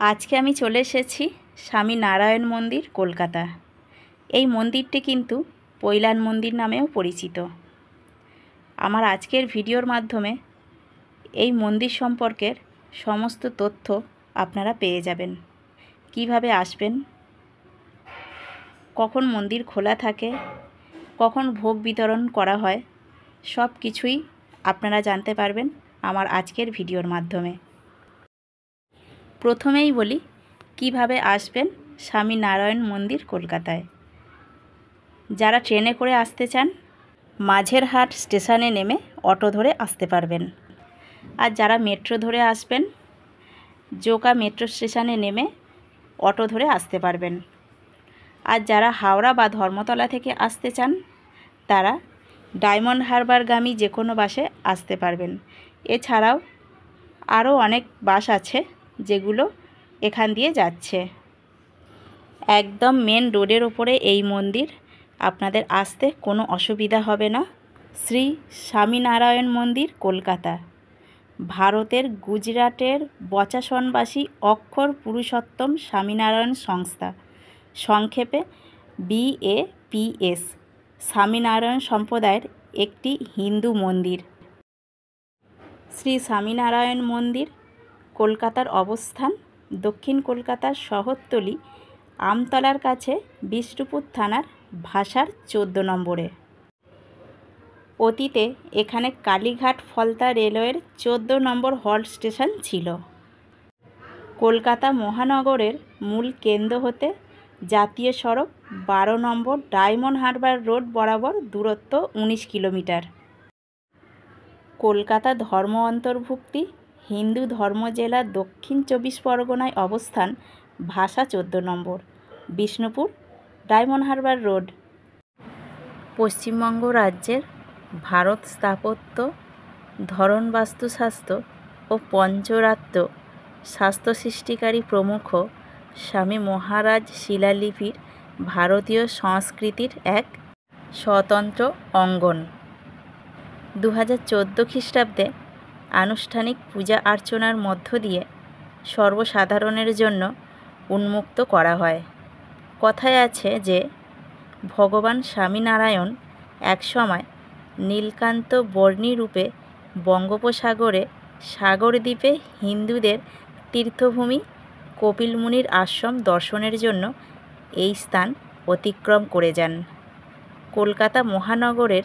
আজকে আমি চলে এসেছি স্বামী নারায়ণ মন্দির, কলকাতা। এই মন্দিরটি কিন্তু পৈলান মন্দির নামেও পরিচিত। আমার আজকের ভিডিওর মাধ্যমে এই মন্দির সম্পর্কের সমস্ত তথ্য আপনারা পেয়ে যাবেন। কীভাবে আসবেন? কখন মন্দির খোলা থাকে? কখন ভোগ বিতরণ করা হয়? সব কিছুই আপনারা জানতে পারবেন আমার আজকের ভিডিওর মাধ্যমে। প্রথমেই বলি, কীভাবে আসবেন স্বামী নারায়ণ মন্দির কলকাতায়? যারা ট্রেনে করে আসতে চান, মাঝের হাট স্টেশনে নেমে অটো ধরে আসতে পারবেন। আর যারা মেট্রো ধরে আসবেন, জোকা মেট্রো স্টেশনে নেমে অটো ধরে আসতে পারবেন। আর যারা হাওড়া বা ধর্মতলা থেকে আসতে চান, তারা ডায়মন্ড হারবারগামী যে কোনো বাসে আসতে পারবেন। এছাড়াও আরও অনেক বাস আছে যেগুলো এখান দিয়ে যাচ্ছে। একদম মেন রোডের ওপরে এই মন্দির। আপনাদের আসতে কোনো অসুবিধা হবে না। শ্রী স্বামীনারায়ণ মন্দির, কলকাতা। ভারতের গুজরাটের বচাসনবাসী অক্ষর পুরুষোত্তম স্বামীনারায়ণ সংস্থা। সংক্ষেপে বিএপিএস স্বামীনারায়ণ সম্প্রদায়ের একটি হিন্দু মন্দির। শ্রী স্বামীনারায়ণ মন্দির কলকাতার অবস্থান, দক্ষিণ কলকাতার শহরতলি, আমতলার কাছে বিষ্ণুপুর থানার ভাষার চোদ্দ নম্বরে। অতীতে এখানে কালীঘাট ফলতা রেলওয়ের চোদ্দ নম্বর হল্ট স্টেশন ছিল। কলকাতা মহানগরের মূল কেন্দ্র হতে জাতীয় সড়ক বারো নম্বর ডায়মন্ড হারবার রোড বরাবর দূরত্ব উনিশ কিলোমিটার। কলকাতা ধর্ম অন্তর্ভুক্তি হিন্দু ধর্ম জেলা দক্ষিণ চব্বিশ পরগনায় অবস্থান, ভাষা চোদ্দ number, Bishnupur, diamond harbour road. Paschimbanga রাজ্যের ভারত স্থাপত্য, ধরন বাস্তুশাস্ত্র ও পঞ্চরাত্র স্বাস্থ্য সৃষ্টিকারী প্রমুখ স্বামী মহারাজ শিলালিপির ভারতীয় সংস্কৃতির এক স্বতন্ত্র অঙ্গন। দু হাজার চোদ্দ খ্রিস্টাব্দে আনুষ্ঠানিক পূজা অর্চনার মধ্য দিয়ে সর্বসাধারণের জন্য উন্মুক্ত করা হয়। কথায় আছে যে, ভগবান স্বামীনারায়ণ একসময় নীলকান্ত বর্ণী রূপে বঙ্গোপসাগরে সাগরদ্বীপে হিন্দুদের তীর্থভূমি কপিলমুনির আশ্রম দর্শনের জন্য এই স্থান অতিক্রম করে যান। কলকাতা মহানগরের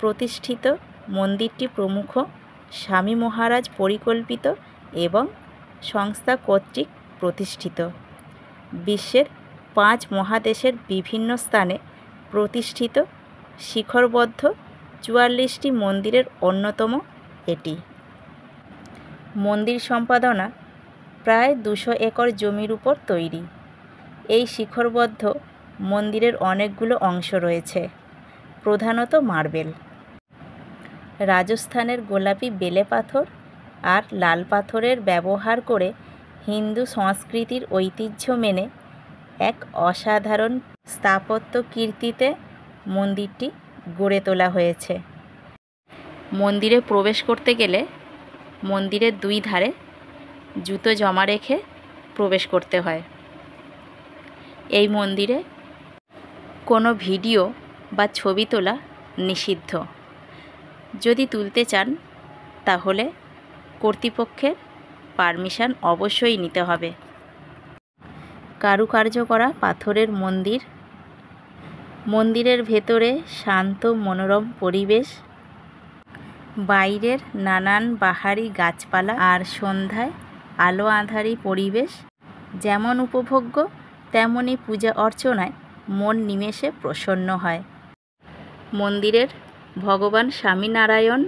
প্রতিষ্ঠিত মন্দিরটি প্রমুখ স্বামী মহারাজ পরিকল্পিত এবং সংস্থা কর্তৃক প্রতিষ্ঠিত। বিশ্বের পাঁচ মহাদেশের বিভিন্ন স্থানে প্রতিষ্ঠিত শিখরবদ্ধ চুয়াল্লিশটি মন্দিরের অন্যতম এটি। মন্দির সম্পাদনা প্রায় দুশো একর জমির উপর তৈরি। এই শিখরবদ্ধ মন্দিরের অনেকগুলো অংশ রয়েছে, প্রধানত মার্বেল। রাজস্থানের গোলাপি বেলে পাথর আর লাল পাথরের ব্যবহার করে হিন্দু সংস্কৃতির ঐতিহ্য মেনে এক অসাধারণ স্থাপত্য কীর্তিতে মন্দিরটি গড়ে তোলা হয়েছে। মন্দিরে প্রবেশ করতে গেলে মন্দিরের দুই ধারে জুতো জমা রেখে প্রবেশ করতে হয়। এই মন্দিরে কোনো ভিডিও বা ছবি তোলা নিষিদ্ধ। যদি তুলতে চান, তাহলে কর্তৃপক্ষের পারমিশন অবশ্যই নিতে হবে। কারুকার্য করা পাথরের মন্দির। মন্দিরের ভেতরে শান্ত মনোরম পরিবেশ। বাইরের নানান বাহারি গাছপালা আর সন্ধ্যায় আলো আঁধারি পরিবেশ। যেমন উপভোগ্য তেমনই পূজা অর্চনায় মন নিমেষে প্রসন্ন হয়। মন্দিরের ভগবান স্বামীনারায়ণ,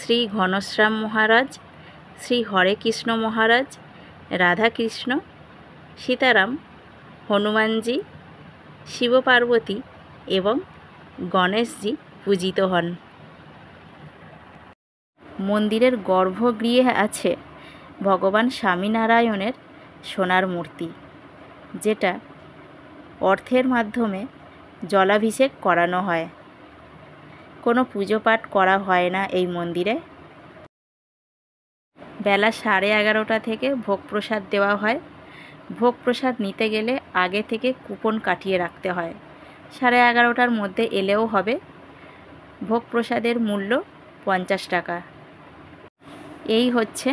শ্রী ঘনশ্যাম মহারাজ, শ্রী হরে কৃষ্ণ মহারাজ, রাধাকৃষ্ণ, সীতারাম, হনুমানজি, শিবপার্বতী এবং গণেশজি পূজিত হন। মন্দিরের গর্ভগৃহে আছে ভগবান স্বামীনারায়ণের সোনার মূর্তি, যেটা অর্থের মাধ্যমে জলাভিষেক করানো হয়। কোনো পুজো পাঠ করা হয় না এই মন্দিরে। বেলা সাড়ে এগারোটা থেকে ভোগ প্রসাদ দেওয়া হয়। ভোগ প্রসাদ নিতে গেলে আগে থেকে কুপন কাটিয়ে রাখতে হয়। সাড়ে এগারোটার মধ্যে এলেও হবে। ভোগ প্রসাদের মূল্য পঞ্চাশ টাকা। এই হচ্ছে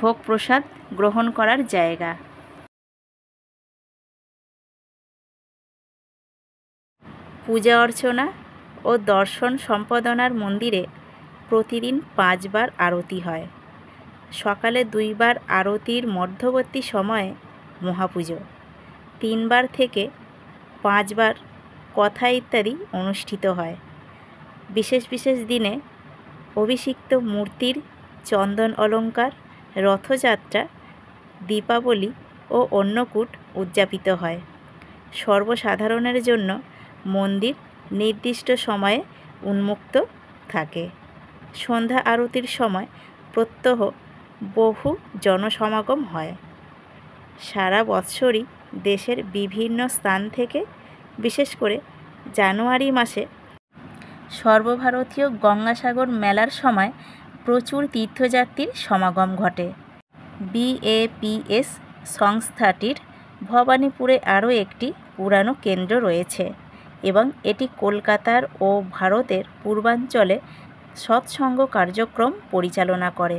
ভোগ প্রসাদ গ্রহণ করার জায়গা। পূজা অর্চনা ও দর্শন সম্পাদনার মন্দিরে প্রতিদিন পাঁচবার আরতি হয়। সকালে দুইবার আরতির মধ্যবর্তী সময়ে মহাপুজো। তিনবার থেকে পাঁচবার কথা ইত্যাদি অনুষ্ঠিত হয়। বিশেষ বিশেষ দিনে অভিষিক্ত মূর্তির চন্দন অলঙ্কার, রথযাত্রা, দীপাবলি ও অন্নকূট উদযাপিত হয়। সর্বসাধারণের জন্য মন্দির নির্দিষ্ট সময়ে উন্মুক্ত থাকে। সন্ধ্যা আরতির সময় প্রত্যহ বহু জনসমাগম হয়। সারা বৎসরই দেশের বিভিন্ন স্থান থেকে, বিশেষ করে জানুয়ারি মাসে সর্বভারতীয় গঙ্গাসাগর মেলার সময় প্রচুর তীর্থযাত্রীর সমাগম ঘটে। বিএপিএস সংস্থাটির ভবানীপুরে আরও একটি পুরানো কেন্দ্র রয়েছে। এবং এটি কলকাতার ও ভারতের পূর্বাঞ্চলে সৎসঙ্গ কার্যক্রম পরিচালনা করে।